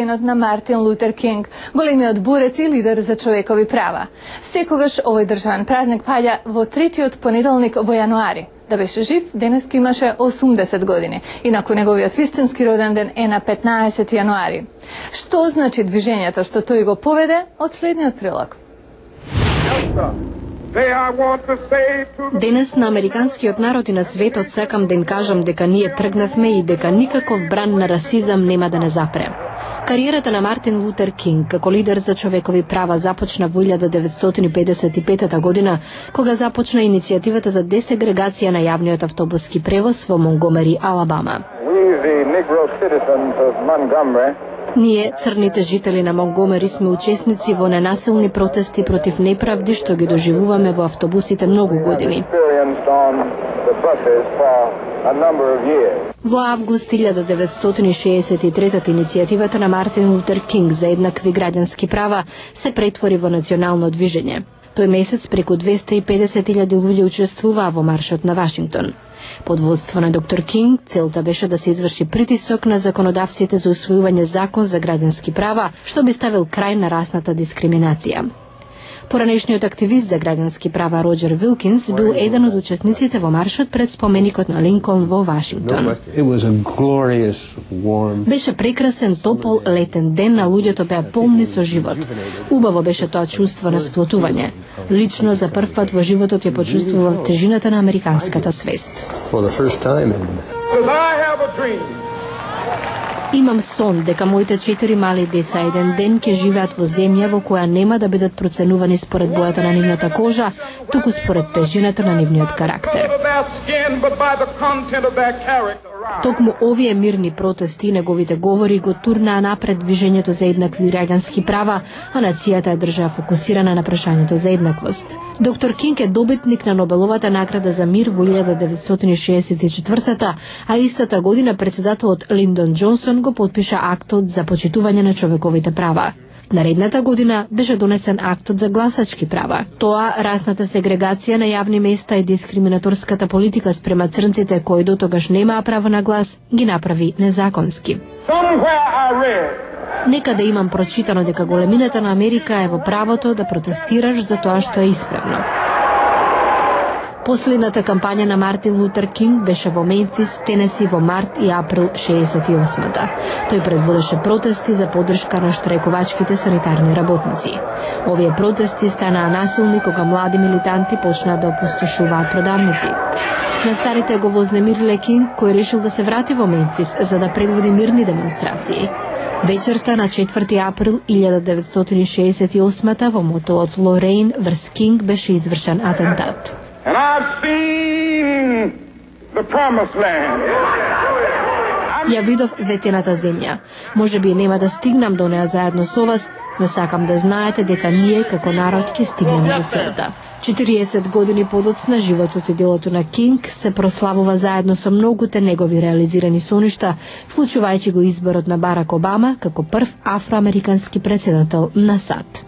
денот на Мартин Лутер Кинг, големиот бурец и лидер за човекови права. Секогаш овој државен празник паѓа во третиот понеделник во јануари. Да беше жив, денески имаше 80 години, инаку неговиот вистински роден ден е на 15 јануари. Што значи движењето што тој го поведе од следниот прилог? Денес на американскиот народ и на светот сакам да им кажам дека ние тргнавме и дека никаков бран на расизам нема да не запре. Кариерата на Мартин Лутер Кинг како лидер за човекови права започна во 1955 година, кога започна иницијативата за десегрегација на јавниот автобуски превоз во Монгомери, Алабама. Ние, црните жители на Монгомери, сме учесници во ненасилни протести против неправди што ги доживуваме во автобусите многу години. Во август 1963 иницијативата на Мартин Лутер Кинг за еднакви граѓански права се претвори во национално движење. Тој месец преку 250.000 луѓе учествуваа во маршот на Вашингтон. Под водство на доктор Кинг, целта беше да се изврши притисок на законодавците за усвојување закон за граѓански права, што би ставил крај на расната дискриминација. Поранешниот активист за граѓански права Роджер Вилкинс бил еден од учесниците во маршот пред споменикот на Линколн во Вашингтон. Беше прекрасен, топол, летен ден, на луѓето беа полни со живот. Убаво беше тоа чувство на сплотување. Лично за прв пат во животот ја почувствував тежината на американската свест. Имам сон дека моите четири мали деца еден ден ќе живеат во земја во која нема да бидат проценувани според бојата на нивната кожа, туку според тежината на нивниот карактер. Токму овие мирни протести и неговите говори го турнаа напред движењето за еднакви граѓански права, а нацијата ја држаа фокусирана на прашањето за еднаквост. Доктор Кинг е добитник на Нобеловата награда за мир во 1964 а истата година председателот Линдон Джонсон го подпиша актот за почитување на човековите права. Наредната година беше донесен актот за гласачки права. Тоа, расната сегрегација на јавни места и дискриминаторската политика спрема црнците кои до тогаш немаа право на глас, ги направи незаконски. Некаде имам прочитано дека големината на Америка е во правото да протестираш за тоа што е исправно. Последната кампања на Мартин Лутер Кинг беше во Мемфис, Тенеси во март и април 68-та. Тој предводеше протести за поддршка на штрајковачките санитарни работници. Овие протести станаа насилни кога млади милитанти почнаа да опустошуваат продавници. На старите го вознемирле Кинг, кој решил да се врати во Мемфис за да предводи мирни демонстрации. Вечерта на 4 април 1968 во мотелот Лорейн врз Кинг беше извршен атентат. And I've seen the promised land. Ја видов ветената земја. Може би нема да стигнам до неа заедно со вас, но сакам да знаете дека ние како народ ќе стигнеме до целта. 40 години подоцна животот и делото на Кинг се прославува заедно со многуте негови реализирани соништа, вклучувајќи го изборот на Барак Обама како прв афроамерикански председател на САД.